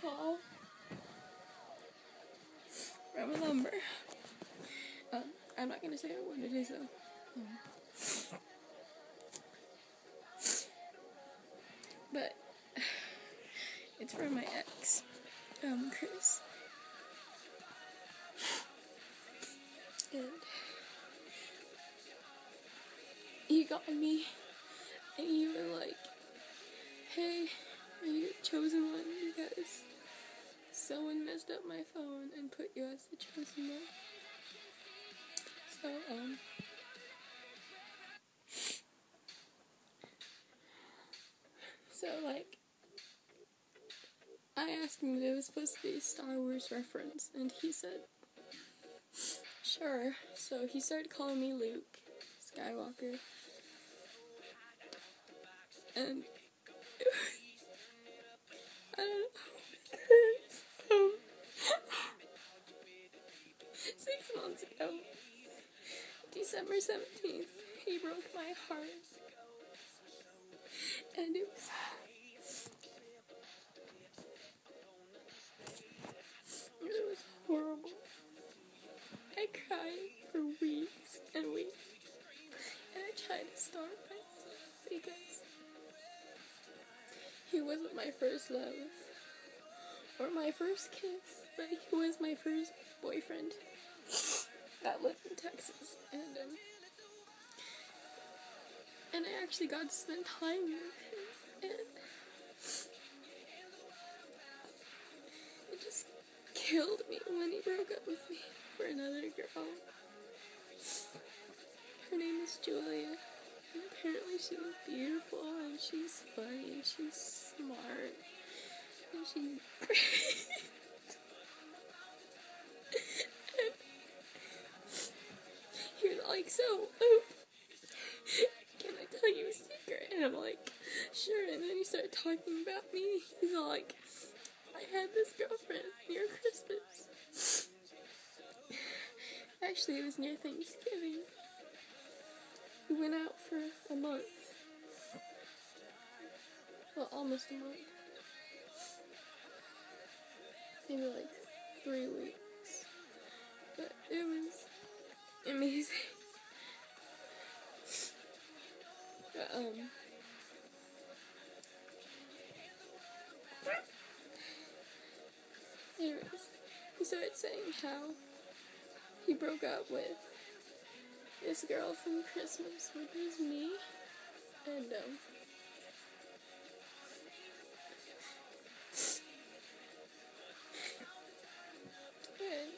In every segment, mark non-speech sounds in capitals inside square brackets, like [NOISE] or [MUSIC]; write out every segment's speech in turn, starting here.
call from a number. Um, I'm not gonna say what it is though. Um, but it's from my ex, um, Chris. And he got me, and he was like, "Hey, the chosen one because someone messed up my phone and put you as the chosen one?" So um. So like, I asked him if it was supposed to be a Star Wars reference, and he said, "Sure." So he started calling me Luke Skywalker, and [LAUGHS] Um, [LAUGHS] six months ago, December seventeenth, he broke my heart, and it was. It was horrible. I cried for weeks and weeks. And I tried to start myself because he wasn't my first love or my first kiss, but he was my first boyfriend that lived in Texas. And um and I actually got to spend time with him and it just killed me when he broke up with me for another girl. Her name is Julia. She's beautiful and she's funny and she's smart. And she's [LAUGHS] great. was like, so, oh, can I tell you a secret? And I'm like, sure. And then he started talking about me. He's all like, I had this girlfriend near Christmas. [LAUGHS] Actually, it was near Thanksgiving. We went out for a month. Well, almost a month. Maybe like three weeks. But it was amazing. But, um, anyways, he started saying how he broke up with this girl from Christmas, which was me, and um, and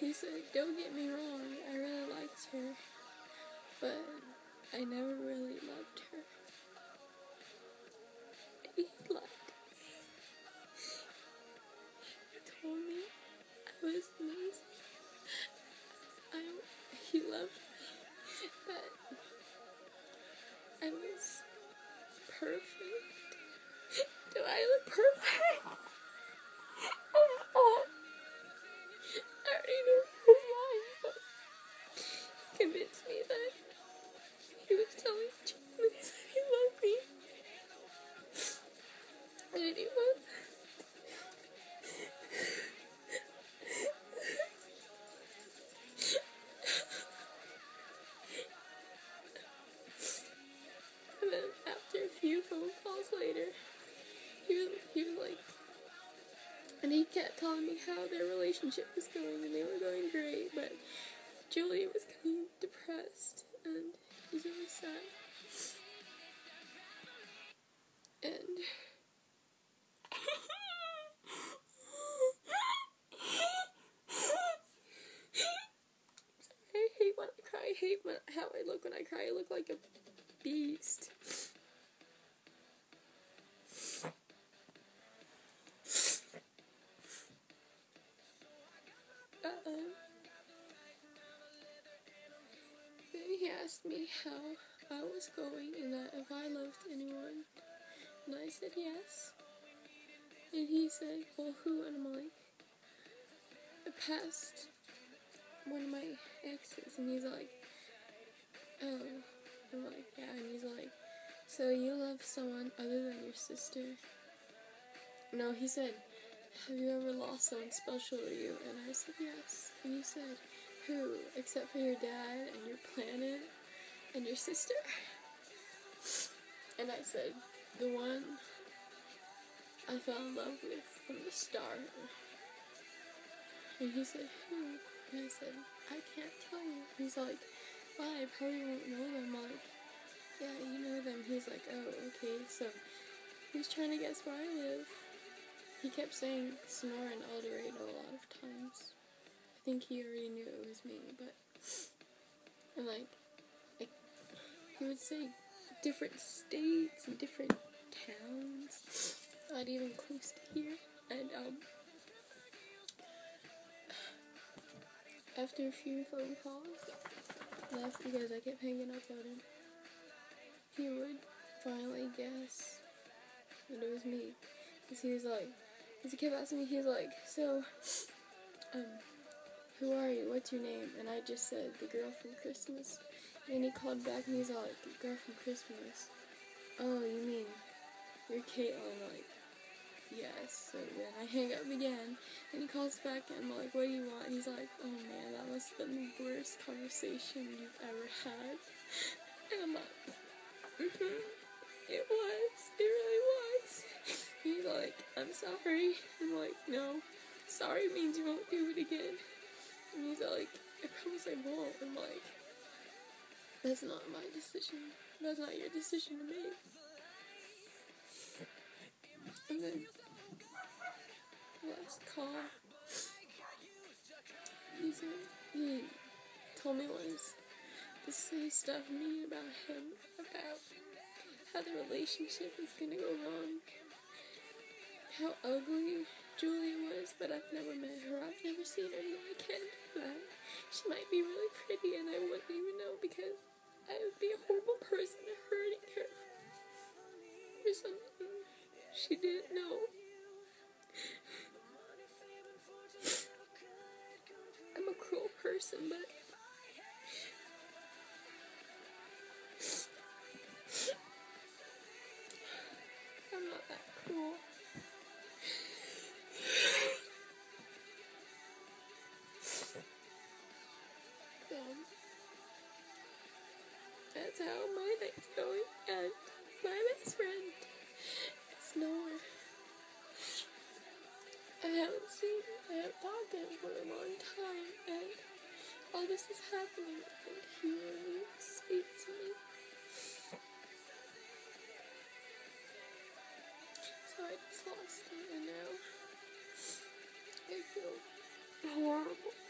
he said, "Don't get me wrong, I really liked her, but I never really loved her." And he kept telling me how their relationship was going and they were going great, but Julie was getting depressed and he was really sad. And [LAUGHS] I hate when I cry. I hate when, how I look when I cry. I look like a beast. Asked me how I was going and that if I loved anyone. And I said yes. And he said, well, who? And I'm like, I passed one of my exes. And he's like, oh. I'm like, yeah. And he's like, so you love someone other than your sister? no, he said, have you ever lost someone special to you? And I said, yes. And he said, who? Except for your dad and your planet and your sister? And I said, the one I fell in love with from the start. And he said, who? And I said, I can't tell you. He's like, well, I probably won't know them. I'm like, yeah, you know them. He's like, oh, okay. So he's trying to guess where I live. He kept saying Sonora and El Dorado a lot of times. I think he already knew it was me, but and like, he would say different states and different towns, not even close to here. And um, after a few phone calls, left because I kept hanging up on him. He would finally guess that it was me, because he was like, because he kept asking me, he was like, so, um, who are you? What's your name? And I just said, the girl from Christmas. And he called back and he's like, the girl from Christmas. Oh, you mean, you're Caitlin? Like, yes. So then I hang up again, and he calls back, and I'm like, what do you want? And he's like, oh man, that must have been the worst conversation you've ever had. [LAUGHS] And I'm like, mm-hmm, it was. It really was. [LAUGHS] He's like, I'm sorry. I'm like, no. Sorry means you won't do it again. And he's like, I promise I won't. I'm like, that's not my decision. That's not your decision to make. And then, last call, he said, he told me once to say stuff mean about him, about how the relationship is gonna go wrong, how ugly Julie was, but I've never met her. I've never seen anyone like him. That she might be really pretty, and I wouldn't even know because I would be a horrible person hurting her for something she didn't know. I'm a cruel person, but that's how my night's going. And my best friend is nowhere. I haven't seen him, I haven't to him for a long time, and all this is happening, and he really speaks to me. So I just lost him, and now I feel horrible.